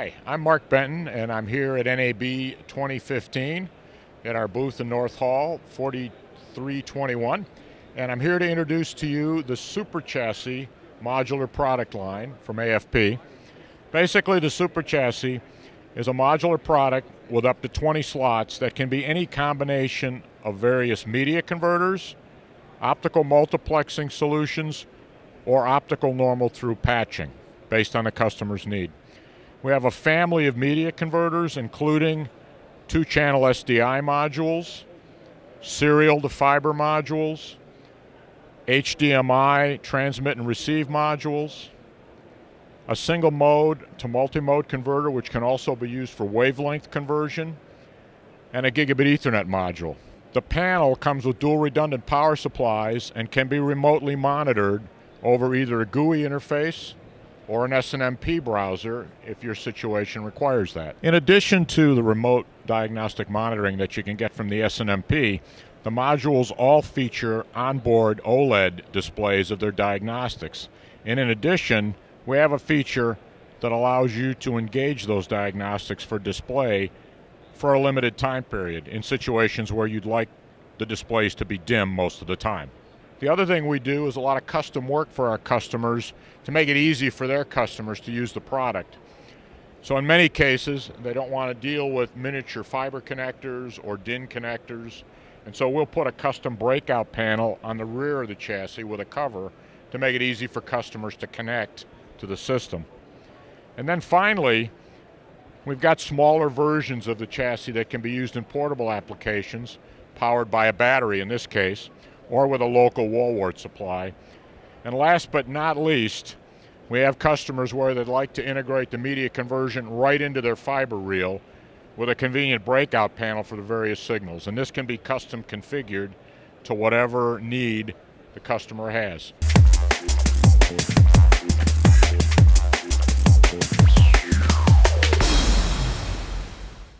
Hi, I'm Mark Benton, and I'm here at NAB 2015 at our booth in North Hall, 4321. And I'm here to introduce to you the Super Chassis modular product line from AFP. Basically, the Super Chassis is a modular product with up to 20 slots that can be any combination of various media converters, optical multiplexing solutions, or optical normal through patching based on the customer's need. We have a family of media converters, including two channel SDI modules, serial to fiber modules, HDMI transmit and receive modules, a single mode to multi-mode converter which can also be used for wavelength conversion, and a gigabit ethernet module. The panel comes with dual redundant power supplies and can be remotely monitored over either a GUI interface or an SNMP browser if your situation requires that. In addition to the remote diagnostic monitoring that you can get from the SNMP, the modules all feature onboard OLED displays of their diagnostics. And in addition, we have a feature that allows you to engage those diagnostics for display for a limited time period in situations where you'd like the displays to be dim most of the time. The other thing we do is a lot of custom work for our customers to make it easy for their customers to use the product. So in many cases, they don't want to deal with miniature fiber connectors or DIN connectors, and so we'll put a custom breakout panel on the rear of the chassis with a cover to make it easy for customers to connect to the system. And then finally, we've got smaller versions of the chassis that can be used in portable applications, powered by a battery in this case, or with a local wall wart supply. And last but not least, we have customers where they'd like to integrate the media conversion right into their fiber reel with a convenient breakout panel for the various signals. And this can be custom configured to whatever need the customer has.